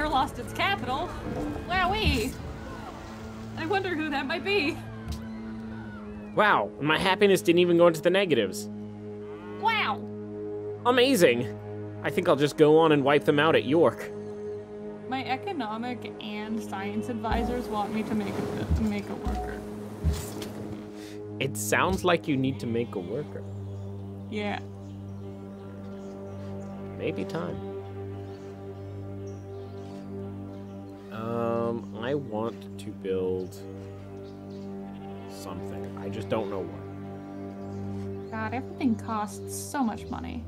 lost its capital. Wowee. I wonder who that might be. Wow, my happiness didn't even go into the negatives. Wow. Amazing. I think I'll just go on and wipe them out at York. My economic and science advisors want me to make a make a worker. It sounds like you need to make a worker. Yeah. Maybe time. Um, I want to build something. I just don't know what. God, everything costs so much money.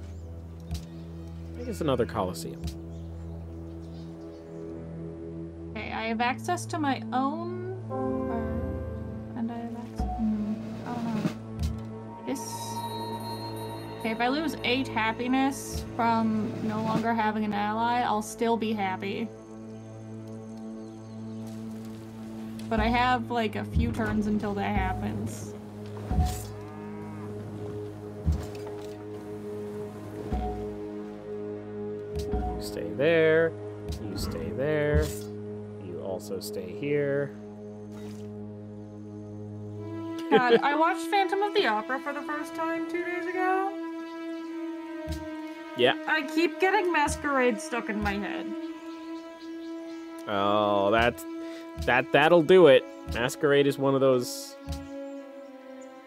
I think it's another Coliseum. Okay, I have access to my own. Or, and I have access. Hmm, I don't know. This. Okay, if I lose eight happiness from no longer having an ally, I'll still be happy. But I have like a few turns until that happens. You stay there. You stay there. You also stay here. God, I watched Phantom of the Opera for the first time two days ago. Yeah. I keep getting Masquerade stuck in my head. Oh, that's that that'll do it. Masquerade is one of those.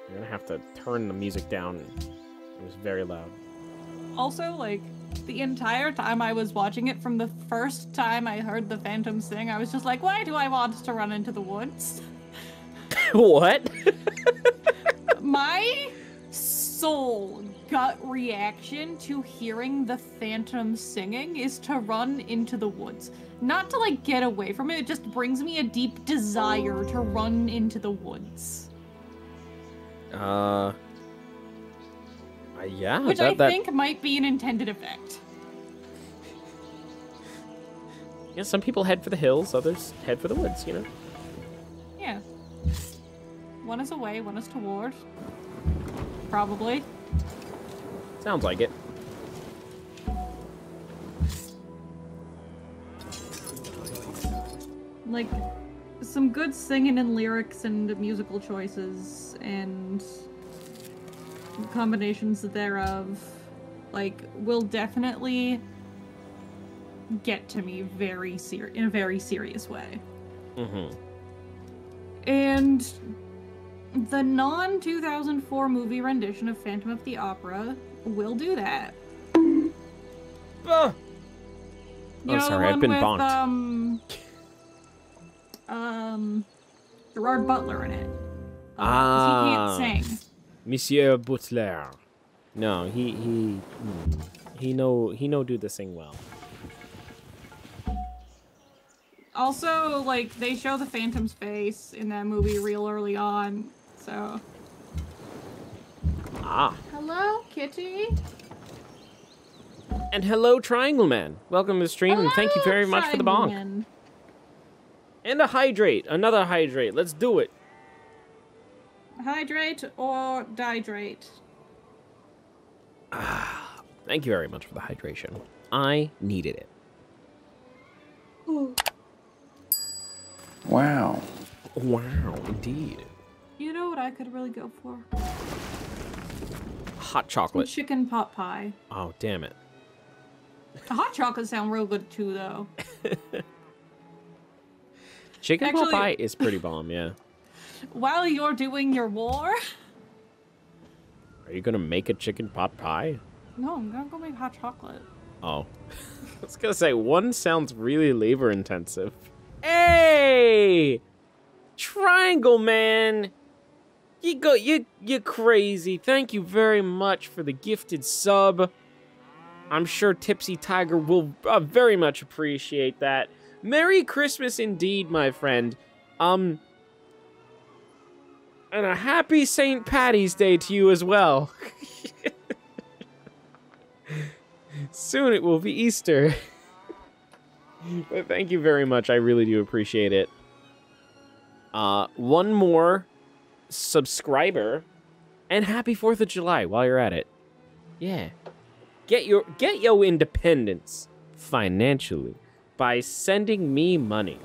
You're gonna have to turn the music down. It was very loud. Also, like, the entire time I was watching it, from the first time I heard the Phantom sing, I was just like, why do I want to run into the woods? what? My soul gut reaction to hearing the Phantom singing is to run into the woods. Not to, like, get away from it, it just brings me a deep desire to run into the woods. Uh. uh yeah. Which that, I that, think might be an intended effect. Yeah, some people head for the hills, others head for the woods. You know. Yeah. One is away, one is toward. Probably. Sounds like it. Like, some good singing and lyrics and musical choices and combinations thereof, like, will definitely get to me very ser- in a very serious way. Mm-hmm. And the non 2004 movie rendition of Phantom of the Opera will do that. Oh, sorry, I've been with, bonked. Um, um, Gerard Butler in it. Uh, 'cause Ah. He can't sing. Monsieur Butler. No, he he hmm, he know he know do the thing well. Also, like, they show the Phantom's face in that movie real early on, so. Ah. Hello, Kitty? And hello, Triangle Man. Welcome to the stream, and thank you very Hello, much for the bonk. Triangleman. And a hydrate, another hydrate. Let's do it. Hydrate or dihydrate? Ah, thank you very much for the hydration. I needed it. Wow. Wow, indeed. You know what I could really go for? Hot chocolate. Chicken pot pie. Oh, damn it. The hot chocolate sound real good too, though. Chicken pot pie is pretty bomb, yeah. While you're doing your war, Are you gonna make a chicken pot pie? no, I'm gonna go make hot chocolate. Oh. I was gonna say, one sounds really labor intensive. Hey! Triangle Man! You go you you crazy. Thank you very much for the gifted sub. I'm sure Tipsy Tiger will uh, very much appreciate that. Merry Christmas indeed, my friend. Um and a happy St. Patty's Day to you as well. Soon it will be Easter. but thank you very much. I really do appreciate it. Uh, one more subscriber, and happy Fourth of July while you're at it. Yeah, get your get your independence financially. By sending me money.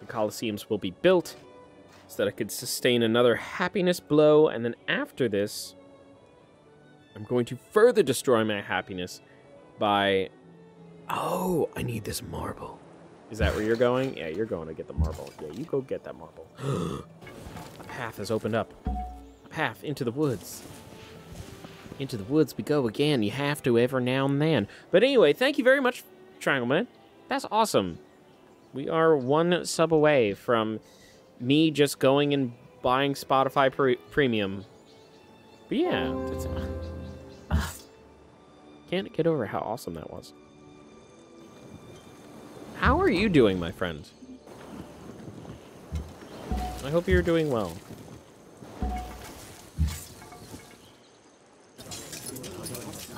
the Colosseums will be built so that I could sustain another happiness blow, and then after this, I'm going to further destroy my happiness by. Oh, I need this marble. Is that where you're going? Yeah, you're going to get the marble. Yeah, you go get that marble. a path has opened up. A path into the woods. Into the woods we go again. You have to every now and then. But anyway, thank you very much, Triangle Man. That's awesome. We are one sub away from me just going and buying Spotify pre- Premium. But yeah, that's, uh, can't get over how awesome that was. How are you doing, my friend? I hope you're doing well.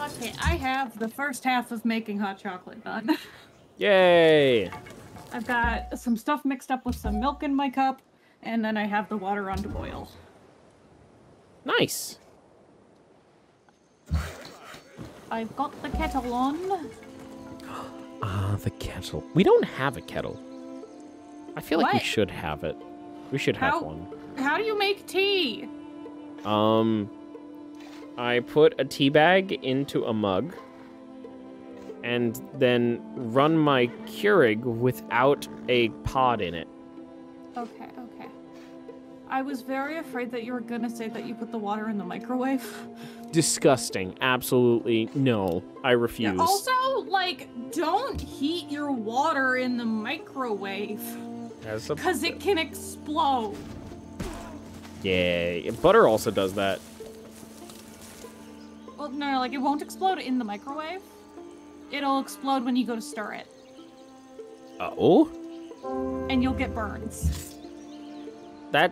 Okay, I have the first half of making hot chocolate done. Yay! I've got some stuff mixed up with some milk in my cup, and then I have the water on to boil. Nice. I've got the kettle on. Ah, the kettle. We don't have a kettle. I feel like we should have it. We should have How- one. How do you make tea? Um, I put a tea bag into a mug, and then run my Keurig without a pod in it. Okay, okay. I was very afraid that you were gonna say that you put the water in the microwave. Disgusting. Absolutely no. I refuse. Also, like, don't heat your water in the microwave because it can explode. yeah, butter also does that. Well, no, like it won't explode in the microwave. It'll explode when you go to stir it, Uh Oh, and you'll get burns. that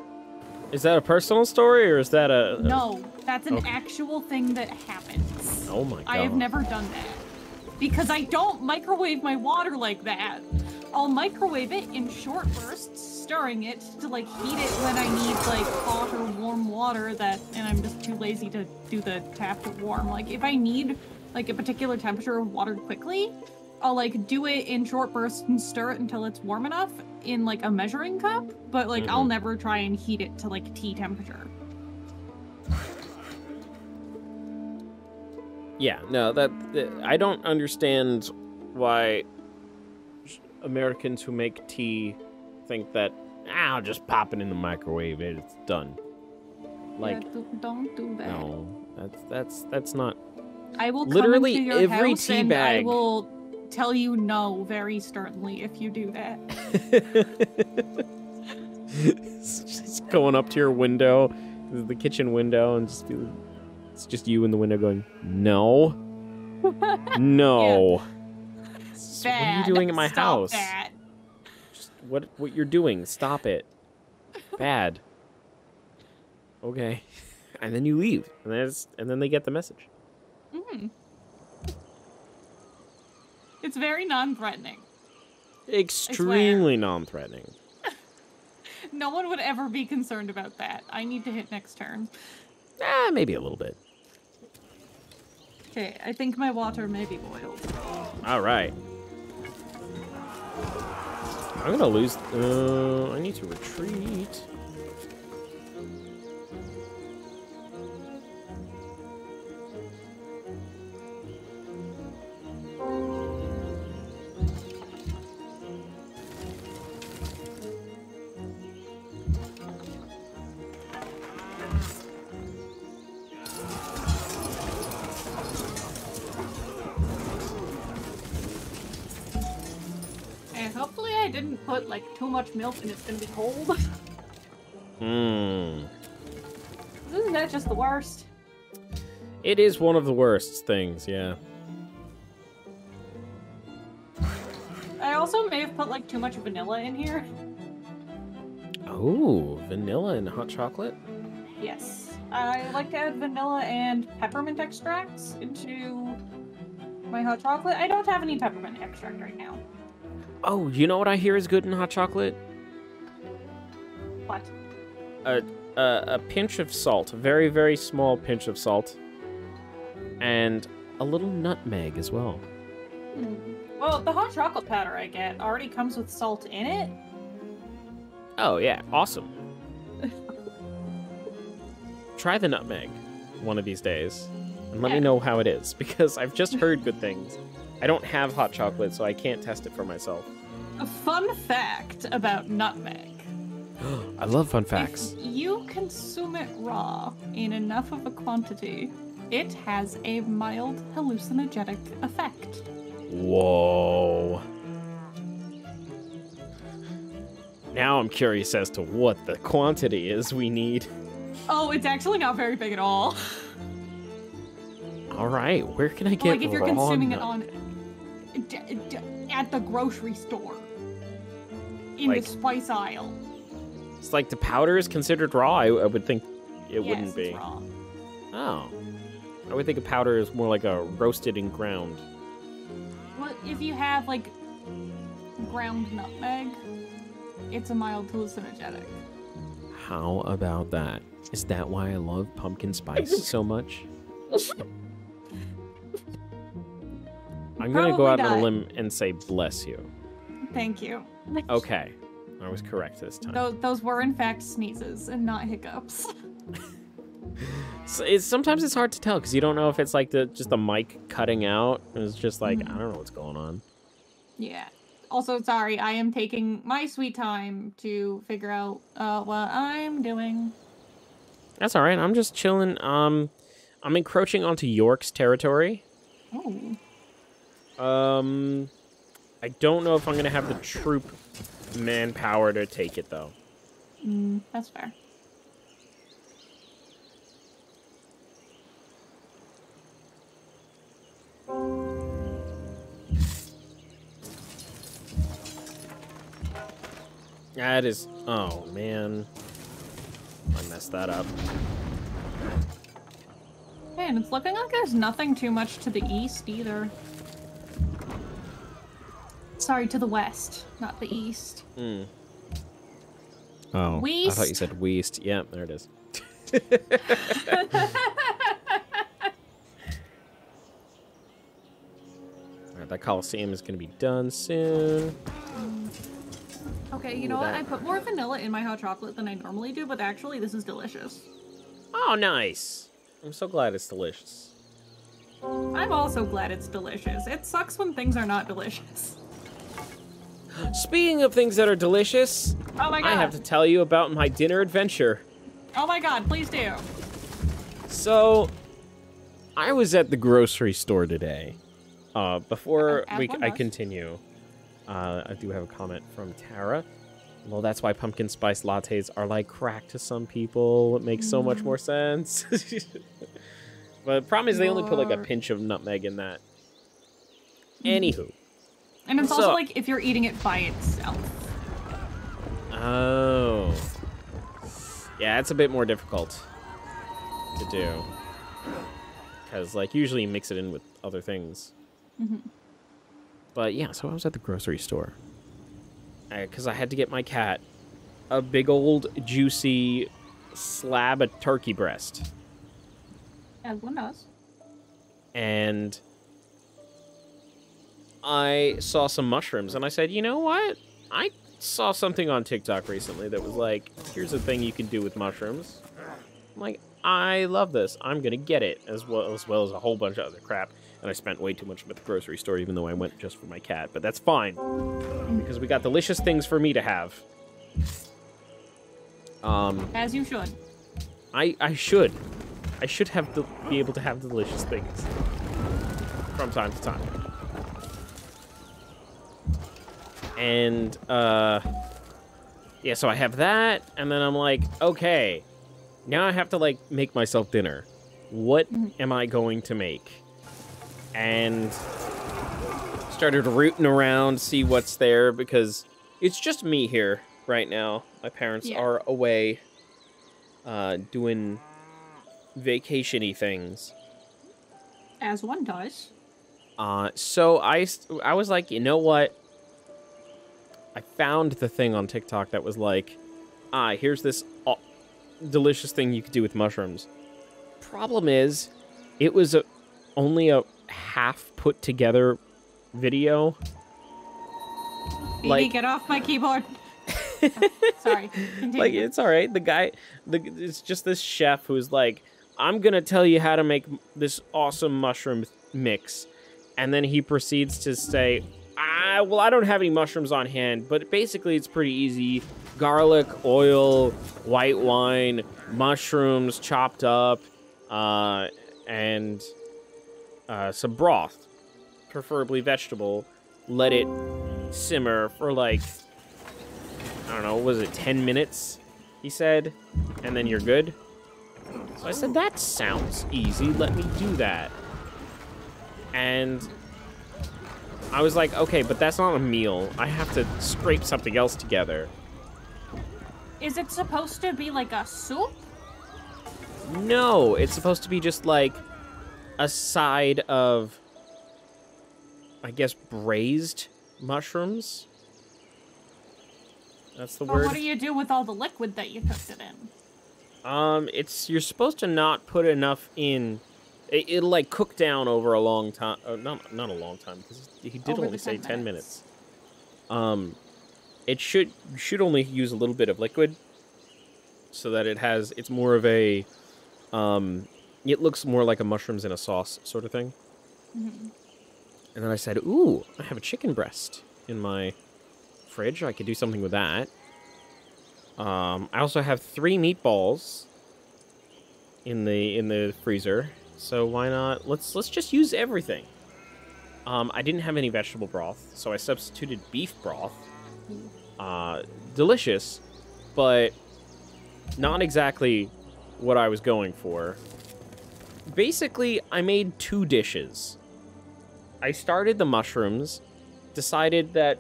is that a personal story or is that a? No, that's an Okay. actual thing that happens. Oh my god. I have never done that because I don't microwave my water like that. I'll microwave it in short bursts, stirring it to like heat it when I need like hot or warm water that and I'm just too lazy to do the tap to warm. Like if I need like a particular temperature of water quickly, I'll like do it in short bursts and stir it until it's warm enough in like a measuring cup, but like I'll Mhm. never try and heat it to like tea temperature. Yeah, no, that, that I don't understand why Americans who make tea think that I'll just pop it in the microwave and it's done. Like, Yeah, don't- don't that. no, that's that's that's not. I will Literally come into your every tea bag. I will tell you no very sternly if you do that. it's just going up to your window, the kitchen window, and just be, it's just you in the window going, no, no. What are you doing in my Stop house? That. What what you're doing? Stop it. Bad. Okay. And then you leave, and then it's, and then they get the message. Mm. It's very non-threatening. Extremely non-threatening. No one would ever be concerned about that. I need to hit next turn. Ah, maybe a little bit. Okay, I think my water may be boiled. All right. I'm gonna lose. Uh, I need to retreat. Much milk and it's gonna be cold. Hmm. Isn't that just the worst? It is one of the worst things. Yeah. I also may have put like too much vanilla in here. Oh, vanilla and hot chocolate. Yes. I like to add vanilla and peppermint extracts into my hot chocolate. I don't have any peppermint extract right now. Oh, you know what I hear is good in hot chocolate? What? a, a a pinch of salt, a very very small pinch of salt, and a little nutmeg as well. Mm-hmm. Well, the hot chocolate powder I get already comes with salt in it. Oh yeah, awesome. Try the nutmeg one of these days, and let me know how it is because I've just heard good things. I don't have hot chocolate, so I can't test it for myself. A fun fact about nutmeg. I love fun facts. If you consume it raw in enough of a quantity, it has a mild hallucinogenic effect. Whoa. Now I'm curious as to what the quantity is we need. Oh, it's actually not very big at all. All right, where can I But, get like if you're raw consuming it on d- d- at the grocery store in Like- the spice aisle. It's like the powder is considered raw. I, I would think it yes, wouldn't it's be. raw. Oh. I would think a powder is more like a roasted and ground. Well, if you have like ground nutmeg, it's a mild hallucinogenic. How about that? Is that why I love pumpkin spice so much? I'm gonna go Probably out on a limb and say bless you. Thank you. Okay. I was correct this time. Those, those were in fact sneezes and not hiccups. So it's, sometimes it's hard to tell because you don't know if it's like the just the mic cutting out. It's just like Mhm. I don't know what's going on. Yeah. Also, sorry, I am taking my sweet time to figure out uh, what I'm doing. That's all right. I'm just chilling. Um, I'm encroaching onto York's territory. Oh. Um, I don't know if I'm gonna have the troop manpower to take it though. Mm, that's fair. That is. Oh man, I messed that up. Man, it's looking like there's nothing too much to the east either. Sorry, to the west, not the east. Hmm. Oh, I thought you said weast. Yeah, there it is. All right, that Coliseum is gonna be done soon. Okay, you Ooh, know what? that- I put more vanilla in my hot chocolate than I normally do, but actually this is delicious. Oh, nice. I'm so glad it's delicious. I'm also glad it's delicious. It sucks when things are not delicious. Speaking of things that are delicious, Oh my god. I have to tell you about my dinner adventure. Oh my god, please do. So, I was at the grocery store today. Uh, before As we, I continue, uh, I do have a comment from Tara. Well, that's why pumpkin spice lattes are like crack to some people. It makes so much Mm. more sense. but the problem is they only put like a pinch of nutmeg in that. Mm. Anywho. And it's So- also like if you're eating it by itself. Oh. Yeah, it's a bit more difficult to do. Because, like, usually you mix it in with other things. Mhm. But yeah, so I was at the grocery store. Because I had to get my cat a big old juicy slab of turkey breast. As one does. And I saw some mushrooms and I said, you know what? I saw something on TikTok recently that was like, here's a thing you can do with mushrooms. I'm like, I love this. I'm gonna get it as well as well as a whole bunch of other crap. And I spent way too much at the grocery store, even though I went just for my cat. But that's fine because we got delicious things for me to have. Um, As you should. I I should, I should have to be able to have delicious things from time to time. And uh, yeah, so I have that, and then I'm like, okay, now I have to like make myself dinner. What Mhm. am I going to make? And started rooting around, see what's there because it's just me here right now. My parents Yeah. are away uh, doing vacationy things. As one does. Uh, so I, I was like, you know what? I found the thing on TikTok that was like, ah, here's this aw- delicious thing you could do with mushrooms. Problem is, it was a, only a half put together video. Phoebe, Like- get off my keyboard. Oh, sorry. Continue. like it's all right. The guy, the it's just this chef who's like, I'm gonna tell you how to make this awesome mushroom mix, and then he proceeds to say, ah, well, I don't have any mushrooms on hand, but basically it's pretty easy: garlic, oil, white wine, mushrooms chopped up, uh, and uh, some broth, preferably vegetable. Let it simmer for like I don't know, was it 10 minutes? He said, and then you're good. So I said, that sounds easy. Let me do that. And I was like, okay, but that's not a meal. I have to scrape something else together. Is it supposed to be like a soup? No, it's supposed to be just like a side of, I guess, braised mushrooms. That's the Or word. what do you do with all the liquid that you cooked it in? Um, it's you're supposed to not put enough in. It, it'll like cook down over a long time. Uh, not not a long time because he did Over only say 10 ten minutes. minutes. Um, it should should only use a little bit of liquid, so that it has it's more of a, um, it looks more like a mushrooms in a sauce sort of thing. Mhm. And then I said, "Ooh, I have a chicken breast in my fridge. I could do something with that." Um, I also have three meatballs in the in the freezer, so why not? Let's let's just use everything. Um, I didn't have any vegetable broth, so I substituted beef broth. Uh, delicious, but not exactly what I was going for. Basically, I made two dishes. I started the mushrooms, decided that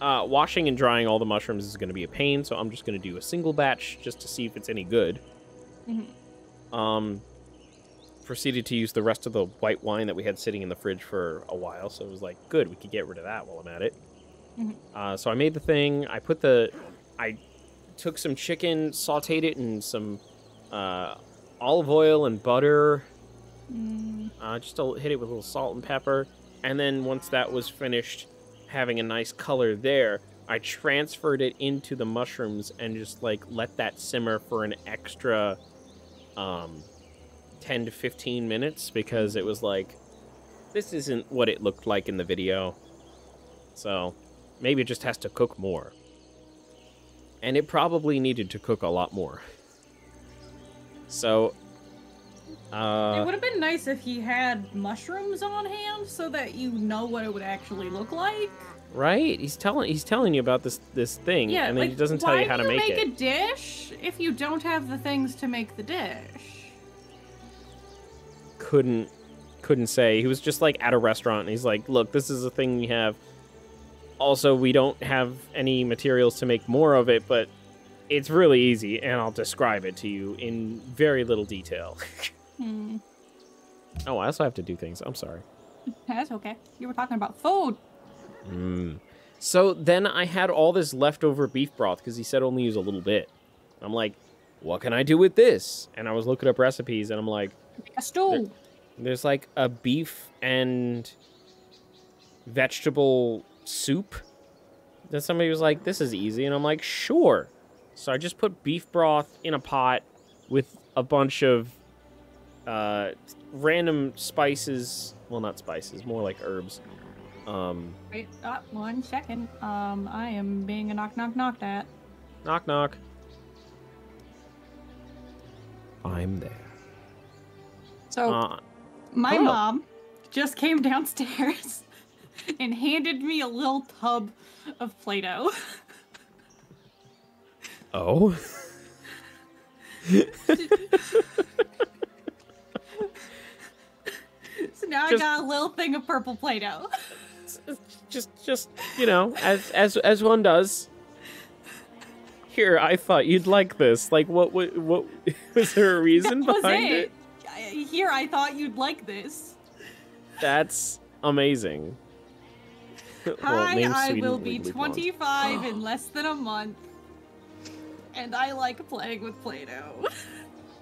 uh, washing and drying all the mushrooms is going to be a pain, so I'm just going to do a single batch just to see if it's any good. Mhm. Um, proceeded to use the rest of the white wine that we had sitting in the fridge for a while, so it was like, good, we could get rid of that while I'm at it. Mhm. Uh, so I made the thing. I put the, I took some chicken, sautéed it in some uh, olive oil and butter. Mm, Uh, just to hit it with a little salt and pepper. And then once that was finished having a nice color there, I transferred it into the mushrooms and just like let that simmer for an extra um, 10 to 15 minutes because it was like, this isn't what it looked like in the video. So maybe it just has to cook more. And it probably needed to cook a lot more. So. Uh, it would have been nice if he had mushrooms on hand so that you know what it would actually look like. Right? He's telling he's telling you about this this thing, Yeah, and then like, he doesn't tell you how to make, make it. a dish if you don't have the things to make the dish? Couldn't couldn't say. He was just like at a restaurant, and he's like, "Look, this is a thing we have. Also, we don't have any materials to make more of it, but it's really easy, and I'll describe it to you in very little detail." Hmm, oh, I also have to do things. I'm sorry. that's okay. You were talking about food. Mm. So then I had all this leftover beef broth because he said only use a little bit. I'm like, what can I do with this? And I was looking up recipes, and I'm like. A stew. There's like a beef and vegetable soup. Then somebody was like, "This is easy," and I'm like, "Sure." So I just put beef broth in a pot with a bunch of uh, random spices. Well, not spices, more like herbs. Um, Wait, uh, one second. Um, I am being a knock knock knocked at. knock knock. I'm there. So Uh, my hello. mom just came downstairs and handed me a little tub of Play-Doh. oh. So now Just- I got a little thing of purple Play-Doh. just just you know as as as one does here i thought you'd like this like what what, what was there a reason That was behind it? it. Here, I thought you'd like this. that's amazing Well, Hi, I will be 25 in less than a month. And I like playing with Play Doh.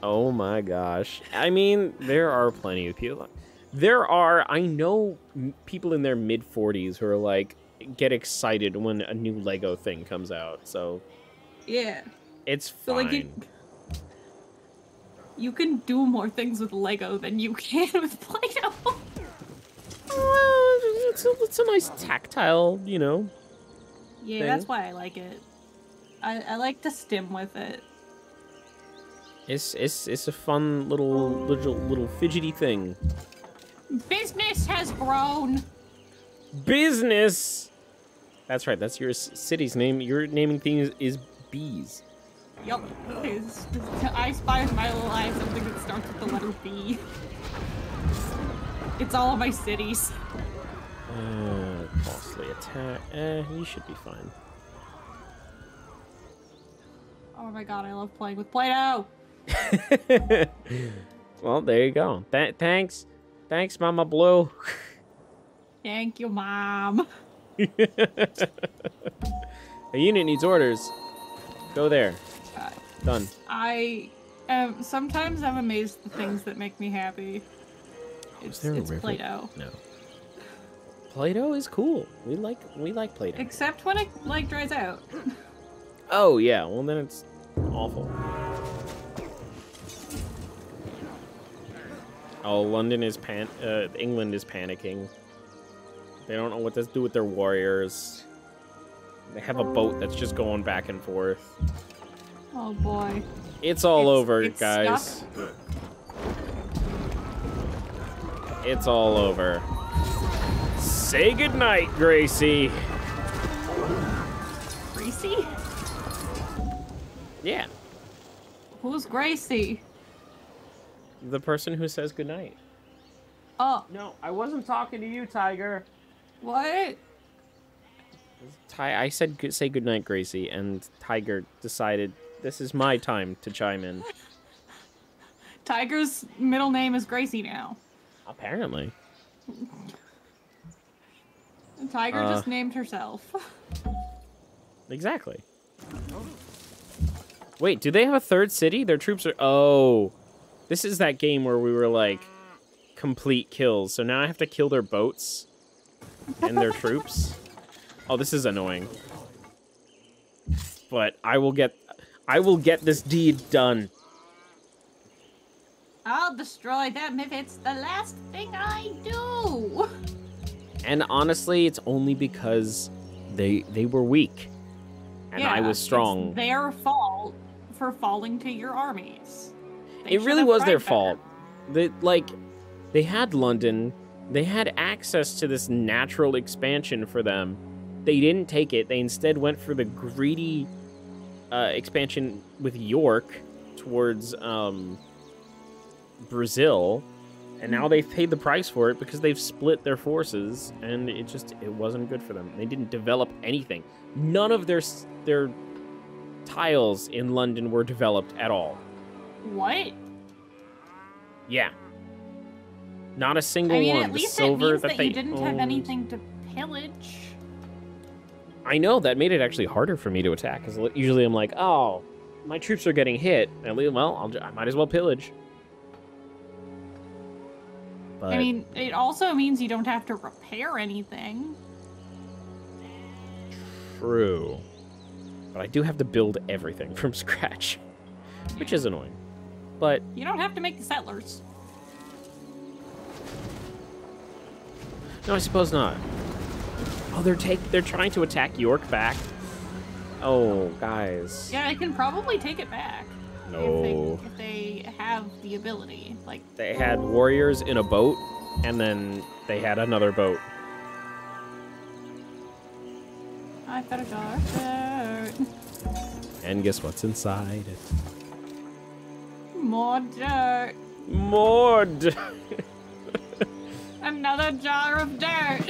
oh my gosh i mean there are plenty of people there are I know people in their mid 40s who are like get excited when a new Lego thing comes out. So Yeah. it's So fine. like you, you can do more things with Lego than you can with Play-Doh. Well, it's a, it's a nice tactile, you know. yeah, Thing. that's why I like it. I, I like to stim with it. It's it's it's a fun little little little fidgety thing. Business has grown. Business. That's right. That's your city's name. Your naming thing is, is bees. Yup. Is- I spy with my little eye something that starts with the letter B. It's all of my cities. Uh, costly attack. Eh, you should be fine. Oh my god, I love playing with Play-Doh. well, there you go. Th- thanks, thanks, Mama Blue. Thank you, Mom. A unit needs orders. Go there. Uh, Done. I am. sometimes I'm amazed at the things that make me happy. It's, there a it's river? Play-Doh. No. Play-Doh is cool. We like we like Play-Doh. Except when it like dries out. oh yeah. Well then it's awful. Oh, London is pan. Uh, England is panicking. They don't know what to do with their warriors. They have a boat that's just going back and forth. Oh boy. It's all It's- over, it's guys. stuck. It's all over. Say goodnight, Gracie. Gracie? Yeah, Who's Gracie? The person who says goodnight. Oh, No, I wasn't talking to you, Tiger. what? Ty, I said good, say goodnight, Gracie, and Tiger decided this is my time to chime in. Tiger's middle name is Gracie now. Apparently. Tiger Uh. just named herself. Exactly. Wait, do they have a third city? Their troops are. Oh. This is that game where we were like complete kills. So now I have to kill their boats and their troops. Oh, this is annoying. But I will get I will get this deed done. I'll destroy them if it's the last thing I do. And honestly, it's only because they they were weak. And I was strong. It's their fault for falling to your armies. They it really was their tried fault. They like they had London, they had access to this natural expansion for them. They didn't take it. They instead went for the greedy uh, expansion with York towards um, Brazil, and now they've paid the price for it because they've split their forces, and it just it wasn't good for them. They didn't develop anything. None of their their tiles in London were developed at all. What? Yeah. Not a single I mean, one. at the least it means that, that they you didn't have anything to pillage. I know that made it actually harder for me to attack because usually I'm like, oh, my troops are getting hit. At least, well, I'll, I might as well pillage. But I mean, it also means you don't have to repair anything. true. But I do have to build everything from scratch, which is annoying. But You don't have to make the settlers. no, I suppose not. Oh, they're take they're trying to attack York back. Oh, guys. Yeah, I can probably take it back. No. If they, if they have the ability. Like, They had warriors in a boat, and then they had another boat. I've got a dark dirt. And guess what's inside it? More dirt. More. d- Another jar of dirt.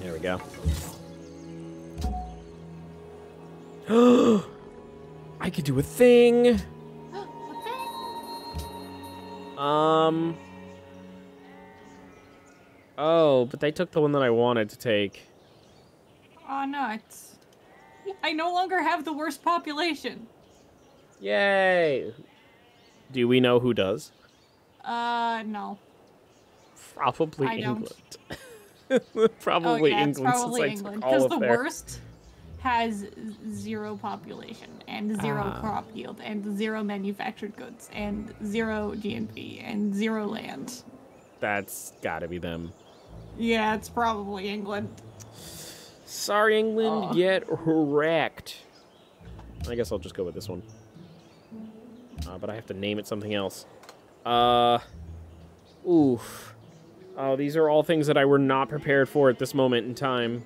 there we go. I could do a thing. Um. Oh, but they took the one that I wanted to take. oh, nuts. I no longer have the worst population. Yay! Do we know who does? Uh, no. Probably I don't. England. probably oh, yeah, it's England. probably since England. Because the their- worst has zero population and zero Ah. crop yield and zero manufactured goods and zero GNP and zero land. That's gotta be them. Yeah, it's probably England. Sorry, England, Aw. get wrecked. I guess I'll just go with this one. Uh, but I have to name it something else. Uh, oof. Oh, these are all things that I were not prepared for at this moment in time.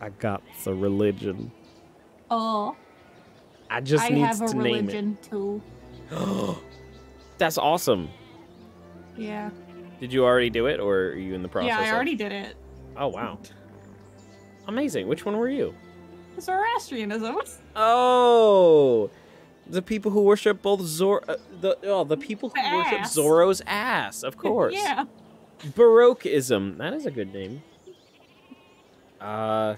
I got the religion. Oh, I just I needs have a to name religion too. it. That's awesome. Yeah. Did you already do it, or are you in the process? yeah, I of- already did it. Oh wow. Amazing. Which one were you? Zoroastrianism. Oh, the people who worship both Zor, uh, the oh, the people who worship ass. Zorro's ass, of course. yeah. Baroqueism. That is a good name. Uh,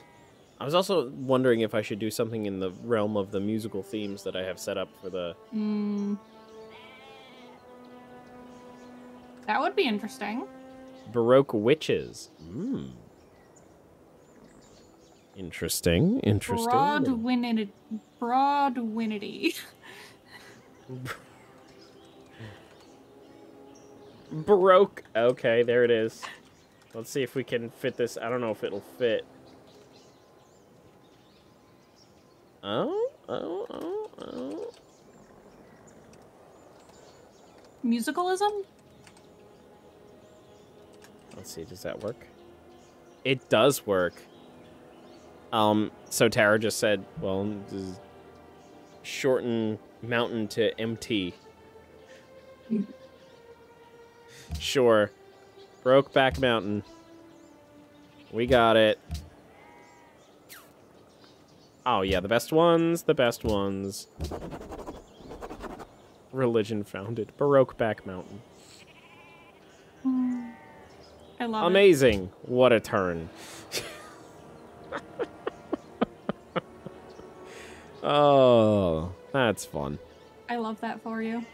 I was also wondering if I should do something in the realm of the musical themes that I have set up for the. Mm. That would be interesting. Baroque witches. Hmm. Interesting. Interesting. Broadwinity. Broadwinity. Baroque. Okay, there it is. Let's see if we can fit this. I don't know if it'll fit. Oh, oh, oh, oh. Musicalism? Let's see, does that work? It does work. Um, so Tara just said, well, shorten mountain to MT. Sure. Brokeback Mountain. We got it. Oh, yeah, the best ones, the best ones. Religion founded. Baroqueback Mountain. I love it. Amazing. What a turn. oh, that's fun. I love that for you.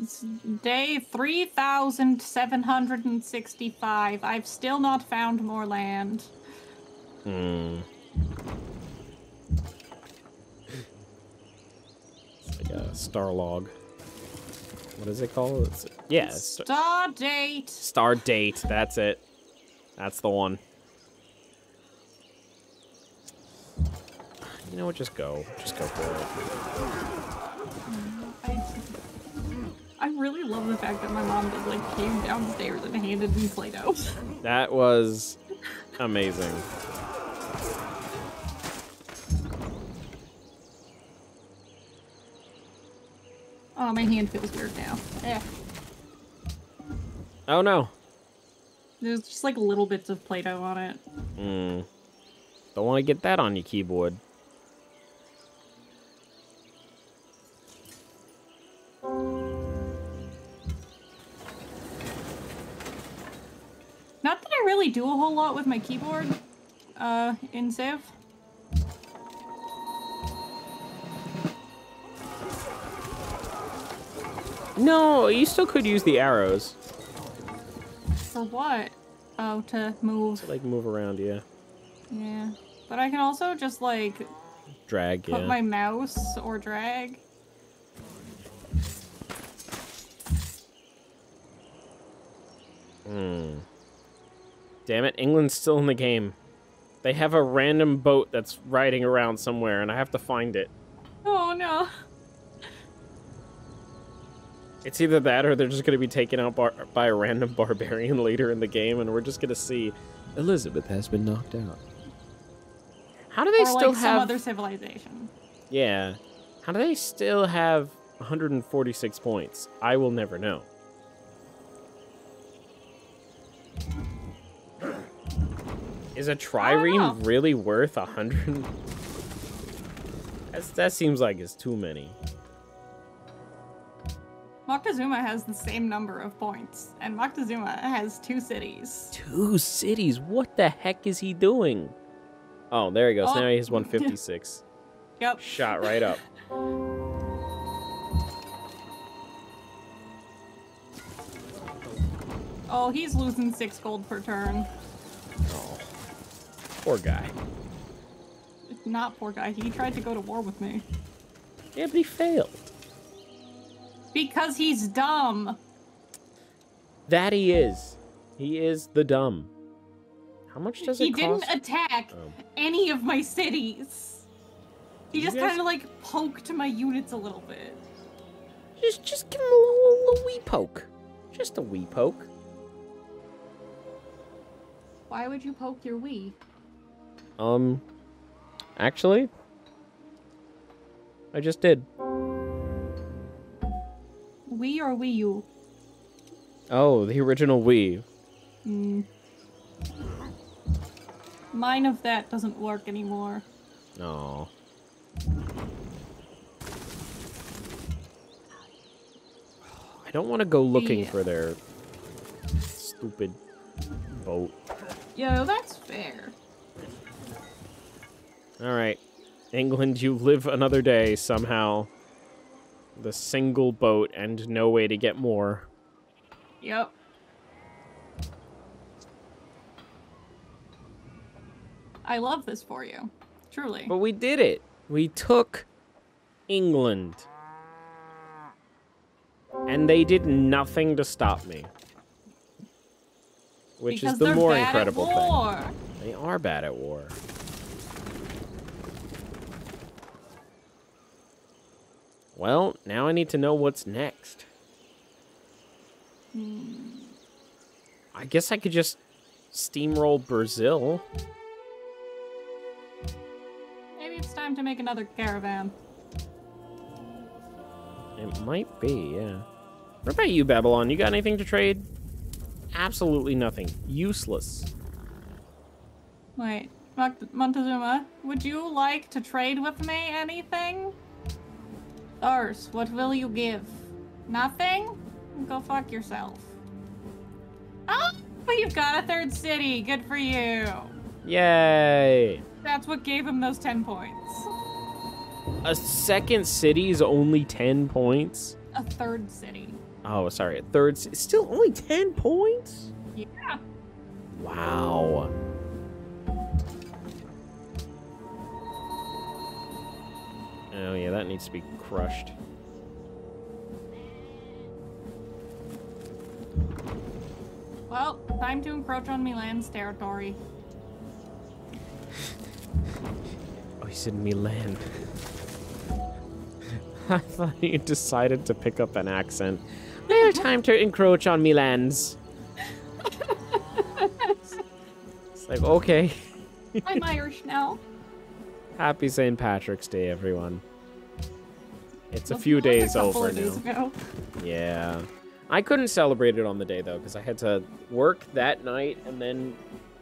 It's day 3765. I've still not found more land. Hmm. It's like a star log. What is it called? It's, yeah, st- Star date. star date. That's it. That's the one. You know what? Just go. Just go for it. I, I really love the fact that my mom just like came downstairs and handed me Play-Doh. That was amazing. Oh, my hand feels weird now. Eh. Oh no. There's just like little bits of Play-Doh on it. Hmm. Don't want to get that on your keyboard. Not that I really do a whole lot with my keyboard, uh, in Civ. No, you still could use the arrows. For what? Oh, to move. Like move around, yeah. Yeah. But I can also just like Drag, put yeah. my mouse or drag. Hmm. Damn it, England's still in the game. They have a random boat that's riding around somewhere, and I have to find it. Oh no. It's either that or they're just going to be taken out bar- by a random barbarian later in the game, and we're just going to see Elizabeth has been knocked out. How do they or still like some have? other civilization. Yeah. How do they still have 146 points? I will never know. Is a trireme oh, really worth a hundred? That seems like it's too many. Moctezuma has the same number of points, and Moctezuma has two cities. Two cities. What the heck is he doing? Oh, there he goes. Oh. Now he has 156. Yep. Shot right up. Oh, he's losing six gold per turn. Oh, poor guy. Not poor guy. He tried to go to war with me. Yeah, but he failed. Because he's dumb. That he is. He is the dumb. How much does he it didn't attack Oh. any of my cities. He You just guys- kind of like poked my units a little bit. Just, just give him a little, little wee poke. Just a wee poke. Why would you poke your wee? Um, actually, I just did. Wii or Wii U? Oh, the original Wii. Hmm. Mine of that doesn't work anymore. Oh. I don't want to go looking Yeah. for their stupid boat. Yo, that's fair. All right, England, you live another day somehow. The single boat and no way to get more. Yep. I love this for you. Truly. But we did it. We took England. And they did nothing to stop me. Which because is the more incredible thing. They are bad at war. Well, now I need to know what's next. I guess I could just steamroll Brazil. Maybe it's time to make another caravan. It might be, yeah. What about you, Babylon? You got anything to trade? Absolutely nothing. Useless. Wait, Montezuma, would you like to trade with me anything? Thurs, what will you give? Nothing? Go fuck yourself. Oh, but you've got a third city. Good for you. Yay! That's what gave him those 10 points. A second city is only 10 points? A third city. Oh, sorry. A third Still only 10 points? Yeah. Wow. Oh, yeah, that needs to be crushed. Well, time to encroach on Milan's territory. Oh, he said Milan. I thought you decided to pick up an accent. Well, time to encroach on Milan's. it's like, okay. I'm Irish now. Happy St. Patrick's Day, everyone. It's a few a days couple over days now. ago. Yeah. I couldn't celebrate it on the day, though, because I had to work that night and then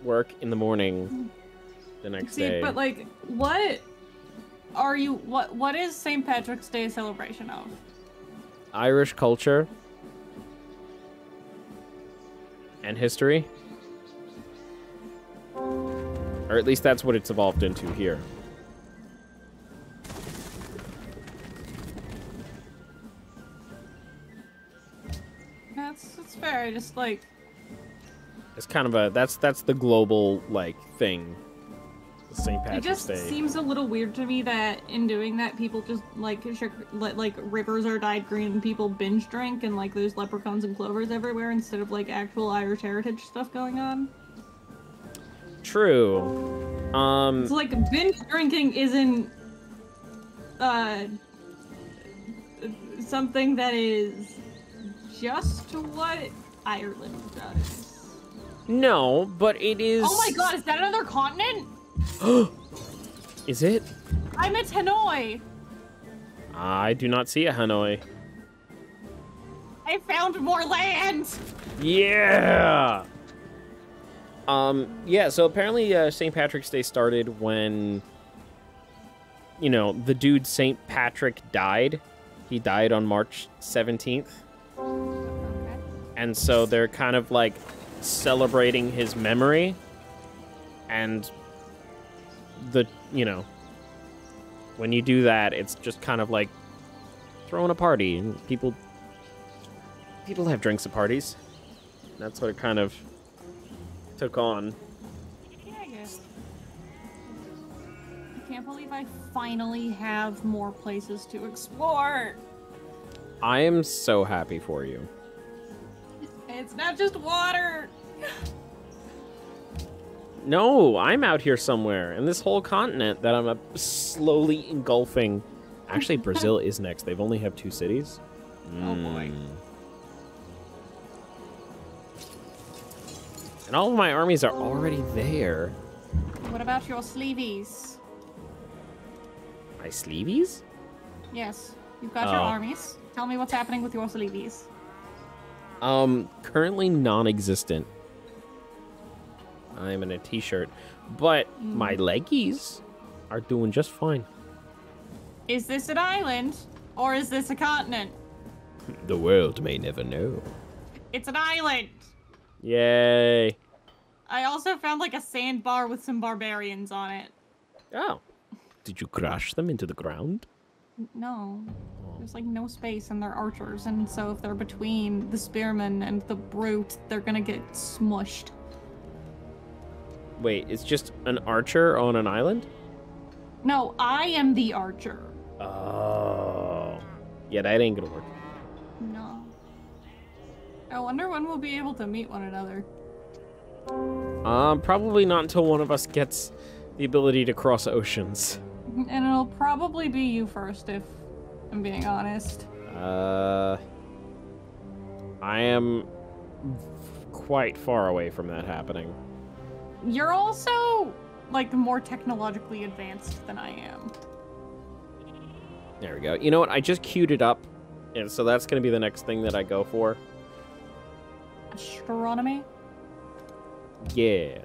work in the morning the mm. next See, day. but like, what are you? What What is St. Patrick's Day celebration of? Irish culture and history. Or at least that's what it's evolved into here. Fair. I just like It's kind of a that's that's the global like thing. St. it just Day. seems a little weird to me that in doing that, people just like like rivers are dyed green and people binge drink and like there's leprechauns and clovers everywhere instead of like actual Irish heritage stuff going on. True. Um So like binge drinking isn't uh something that is just what Ireland does. no, but it is Oh my god, is that another continent? Is it? I'm at Hanoi. I do not see a Hanoi. I found more land. Yeah. Um. Yeah. So apparently, uh, St. Patrick's Day started when, you know, the dude St. Patrick died. He died on March seventeenth. And so they're kind of like celebrating his memory and the you know when you do that it's just kind of like throwing a party and people people have drinks at parties that's what it kind of took on. I can't believe I finally have more places to explore. I am so happy for you It's not just water. no i'm out here somewhere in this whole continent that i'm slowly engulfing actually brazil is next they've only have two cities Oh, boy. Mm. And all of my armies are already there. What about your sleeveys? My sleeveys? Yes, you've got your Oh. armies. Tell me what's happening with your sleeveys. Um, currently non-existent. I'm in a t-shirt, but my leggies are doing just fine. Is this an island or is this a continent? The world may never know. It's an island. Yay! I also found like a sandbar with some barbarians on it. Oh, did you crush them into the ground? No, there's like no space and they're archers, and so if they're between the spearman and the brute, they're gonna get smushed. Wait, it's just an archer on an island? No, I am the archer. Oh, yeah, that ain't gonna work. No. I wonder when we'll be able to meet one another. Um, probably not until one of us gets the ability to cross oceans. And it'll probably be you first, if I'm being honest. Uh, I am quite far away from that happening. You're also like more technologically advanced than I am. There we go. You know what? I just queued it up, and so that's gonna be the next thing that I go for. Astronomy? Yeah.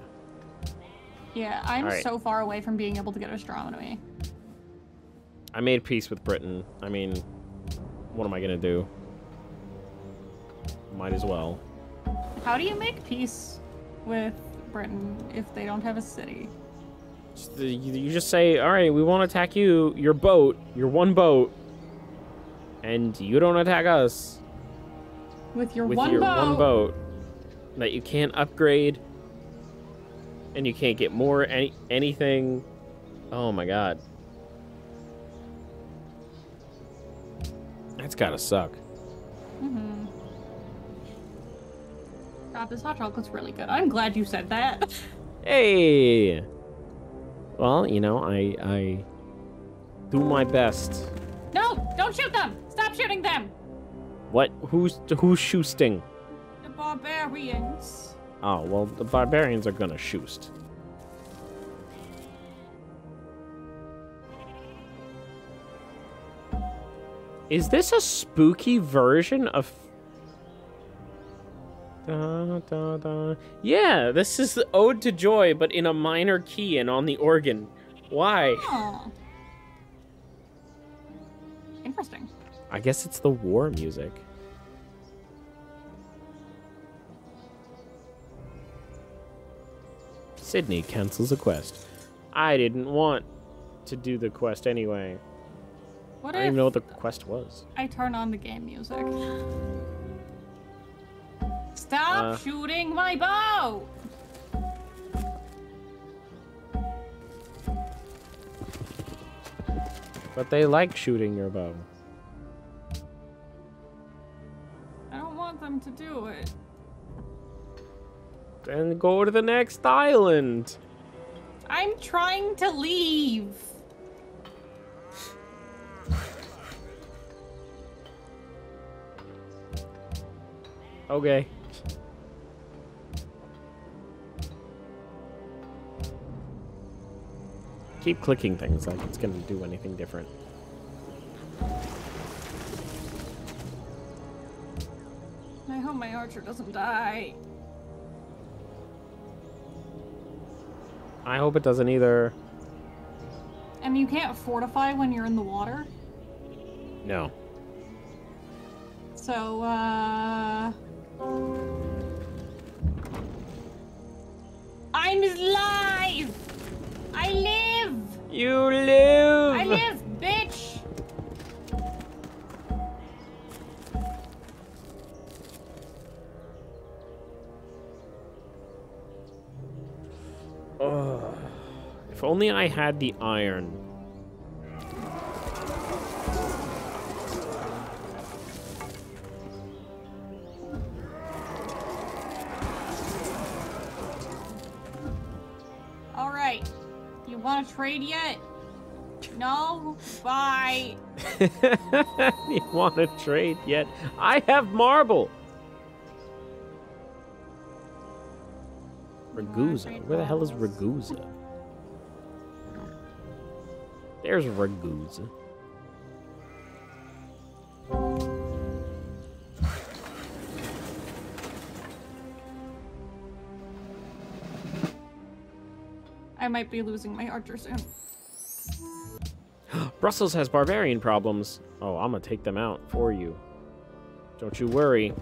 Yeah, I'm Alright. so far away from being able to get astronomy. I made peace with Britain. I mean, what am I gonna do? Might as well. How do you make peace with Britain if they don't have a city? You you just say, all right, we won't attack you, your boat, your one boat, and you don't attack us With your with one your boat. one boat that you can't upgrade and you can't get more any anything. Oh my god. That's gotta suck. Mm-hmm. God, this hot chocolate's really good. I'm glad you said that. Hey. Well, you know, I I do my best. no, don't shoot them! Stop shooting them! What? Who's who's shooting? The barbarians. Oh well, the barbarians are gonna shoot. Is this a spooky version of? Da, da, da. Yeah, this is the Ode to Joy, but in a minor key and on the organ. Why? Oh. Interesting. I guess it's the war music. Sydney cancels a quest. I didn't want to do the quest anyway. What I didn't even know what the quest was. I turn on the game music? Stop Uh. shooting my bow! But they like shooting your bow. I don't want them to do it. Then go to the next island. I'm trying to leave. Okay. Keep clicking things like it's gonna do anything different. I hope my archer doesn't die. I hope it doesn't either. And you can't fortify when you're in the water? No. So, uh... I'm alive! I live! You live! Live, If only I had the iron. Alright. You wanna trade yet? No? Bye. you want to trade yet? I have marble. Ragusa. Where the hell is Ragusa? There's Ragusa. I might be losing my archer soon. Brussels has barbarian problems. Oh, I'm gonna take them out for you. Don't you worry.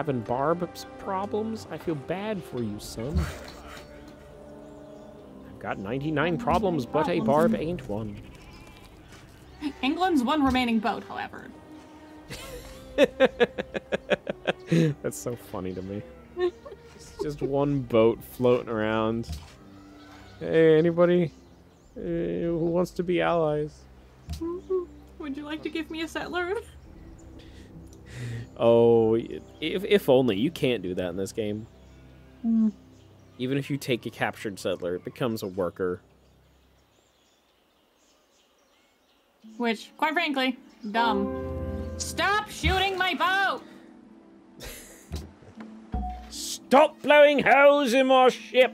Having Barb's problems? I feel bad for you, son. I've got 99 problems, but a Barb ain't one. England's one remaining boat, however. That's so funny to me. It's just one boat floating around. Hey, anybody uh, who wants to be allies? Would you like to give me a settler? Oh, if if only you can't do that in this game. Hmm. Even if you take a captured settler, it becomes a worker. Which, quite frankly, dumb. Stop shooting my boat! Stop blowing holes in my ship!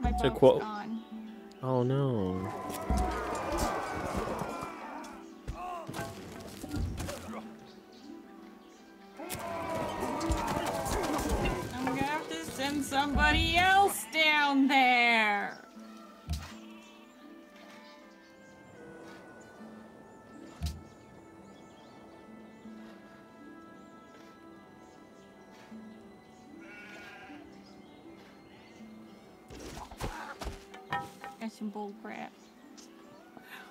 My boat's quote- gone. Oh no. Send somebody else down there. That's some bull crap.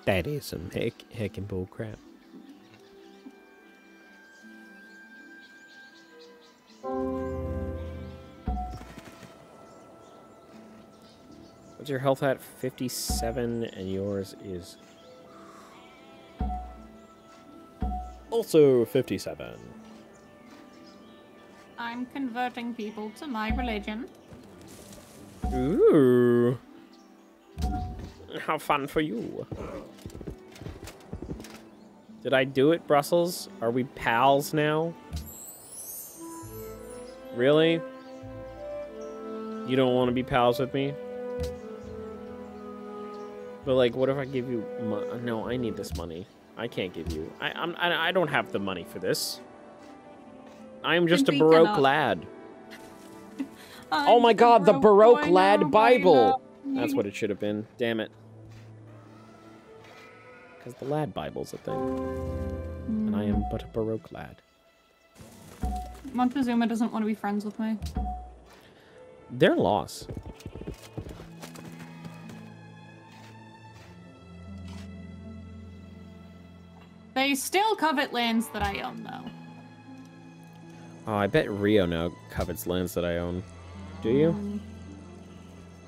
That is some heck heckin' bull crap. Your health at? 57, and yours is also 57. I'm converting people to my religion. Ooh. How fun for you. Did I do it, Brussels? Are we pals now? Really? You don't want to be pals with me? But like, what if I give you No, I need this money. I can't give you. I I'm, I I don't have the money for this. I am just a baroque cannot. lad. Oh my god, the Baroque Lad Bible! That's what it should have been. Damn it. Because the lad Bible's a thing. And I am but a Baroque lad. Montezuma doesn't want to be friends with me. Their loss. They still covet lands that I own, though. Oh, I bet Rio now covets lands that I own. Do you? Mm,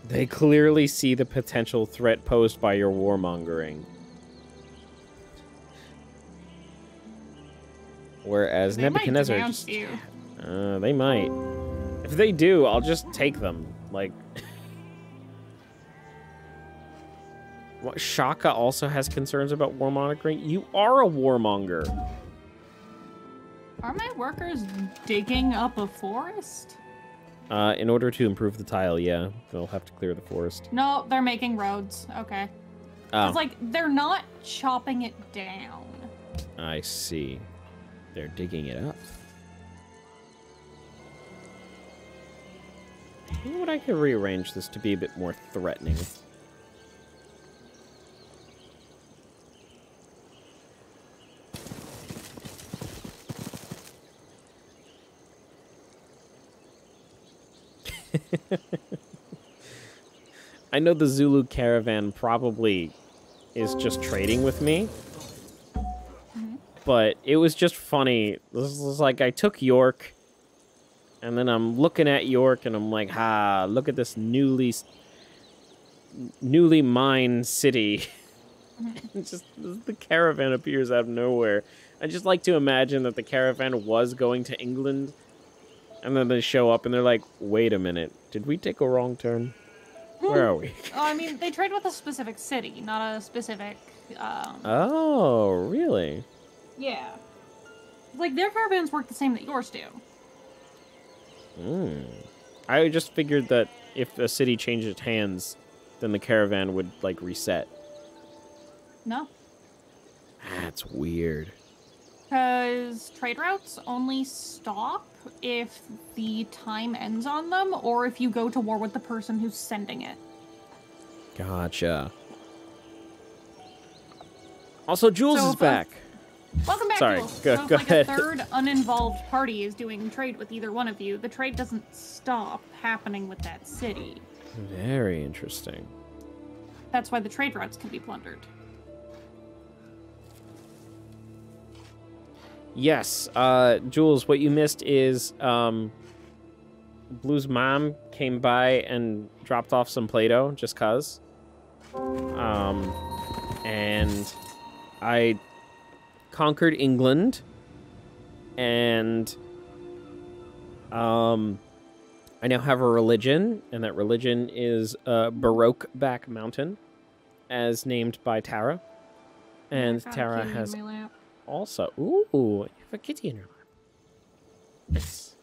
They clearly see the potential threat posed by your warmongering. Whereas They Nebuchadnezzar just. Uh, they might. If they do, I'll just take them. Like. Shaka also has concerns about war mongering. You are a warmonger. Are my workers digging up a forest? Uh, in order to improve the tile, yeah, they'll have to clear the forest. No, they're making roads. Okay. Oh. It's like they're not chopping it down. I see. They're digging it up. Maybe what I could rearrange this to be a bit more threatening. I know the Zulu caravan probably is just trading with me. But it was just funny. This was like I took York, and then I'm looking at York, and I'm like, "Ha! Look at this newly, newly mined city." just the caravan appears out of nowhere. I just like to imagine that the caravan was going to England, and then they show up, and they're like, "Wait a minute, did we take a wrong turn? Where are we?" Oh, I mean, they trade with a specific city, not a specific. Um, Oh, really? yeah. Like their caravans work the same that yours do. Hmm. I just figured that if a city changed its hands, then the caravan would like reset. No, That's weird. Because trade routes only stop if the time ends on them, or if you go to war with the person who's sending it. Gotcha. Also, Jules So is back. Welcome back, Sorry, Jules. go- so if go like ahead. a third uninvolved party is doing trade with either one of you, the trade doesn't stop happening with that city. Very interesting. That's why the trade routes can be plundered. Yes, uh, Jules, what you missed is um, Blue's mom came by and dropped off some Play-Doh just cause. Um, and I conquered England, and um, I now have a religion, and that religion is uh, Baroque Back Mountain, as named by Tara. And Tara has. Also, ooh, you have a kitty in your lap. Nice.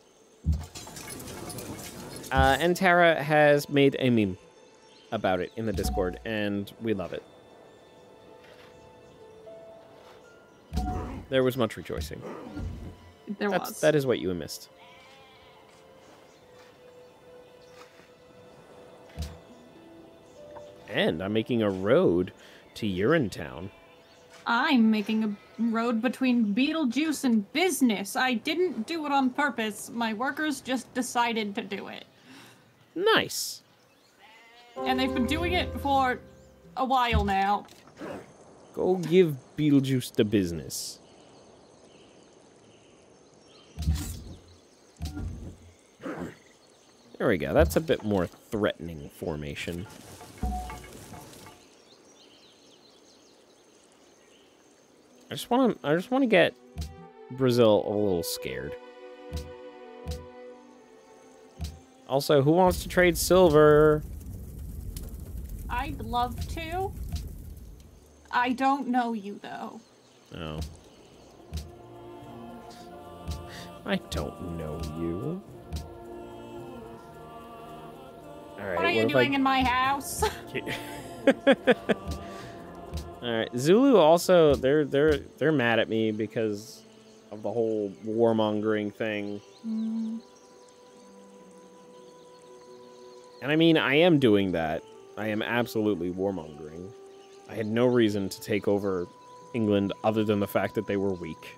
Uh, and Tara has made a meme about it in the Discord, and we love it. There was much rejoicing. There That's, was. that is what you missed. And I'm making a road to Urinetown. I'm making a road between Beetlejuice and business. I didn't do it on purpose. My workers just decided to do it. Nice. And they've been doing it for a while now. Go give Beetlejuice the business. There we go. That's a bit more threatening formation. I just want to I just want to get Brazil a little scared. Also, who wants to trade silver? I'd love to. I don't know you though. Oh. I don't know you. Alright, What are you if I- doing in my house? Alright, Zulu also they're they're they're mad at me because of the whole warmongering thing. Mm, And I mean, I am doing that. I am absolutely warmongering. I had no reason to take over England other than the fact that they were weak.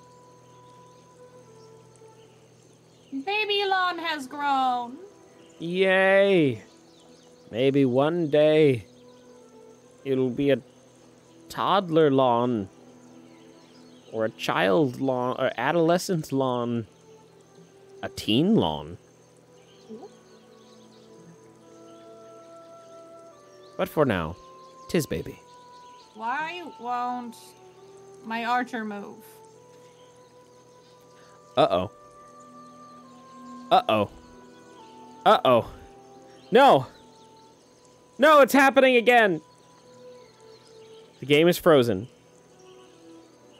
Babylon has grown. Yay! Maybe one day it'll be a toddler lawn or a child lawn or adolescent lawn, a teen lawn. But for now, tis baby. Why won't my archer move? Uh oh. Uh oh. Uh oh. No! No, it's happening again! The game is frozen.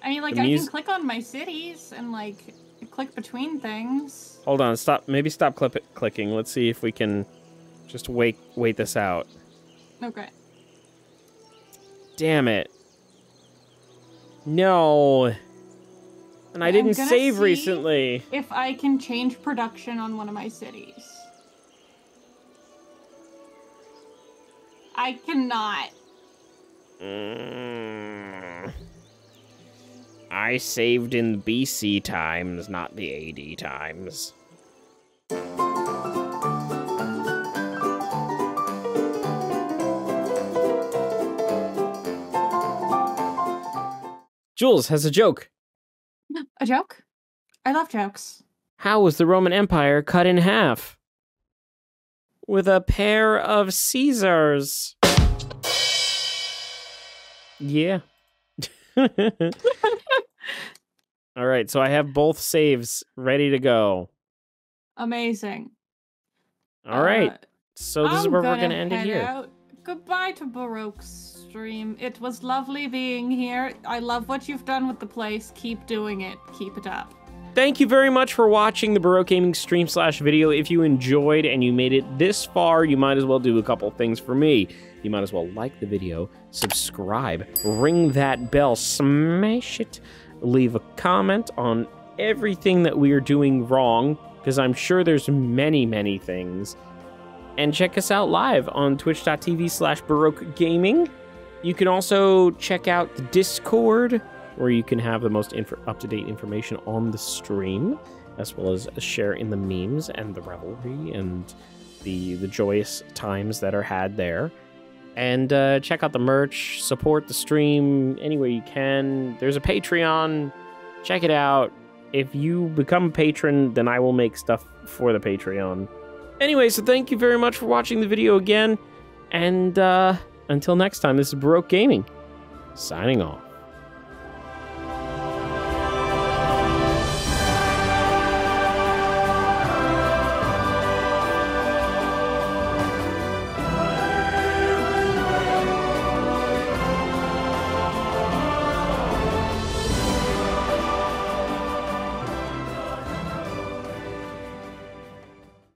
I mean, like, I can click on my cities and, like, click between things. Hold on, stop. Maybe stop clip clicking. Let's see if we can just wait wait this out. Okay. Damn it. No. And I I'm didn't save recently. If I can change production on one of my cities. I cannot. Mm. I saved in BC times, not the AD times. Jules has a joke. A joke? I love jokes. How was the Roman Empire cut in half? With a pair of Caesars. Yeah. All right, so I have both saves ready to go. Amazing. All right, Uh, so this is I'm where we're gonna gonna end it here. out. Goodbye to Baroque stream. It was lovely being here. I love what you've done with the place. Keep doing it. Keep it up. Thank you very much for watching the Baroque Gaming stream slash video. If you enjoyed and you made it this far, you might as well do a couple things for me. You might as well like the video, subscribe, ring that bell, smash it, leave a comment on everything that we are doing wrong, because I'm sure there's many, many things. And check us out live on twitch.tv slash Baroque Gaming. You can also check out the Discord, where you can have the most up-to-date information on the stream, as well as share in the memes and the revelry and the the joyous times that are had there. And uh, check out the merch, support the stream any way you can. There's a Patreon. Check it out. If you become a patron, then I will make stuff for the Patreon. Anyway, so thank you very much for watching the video again. And uh, until next time, this is Baroque Gaming, signing off.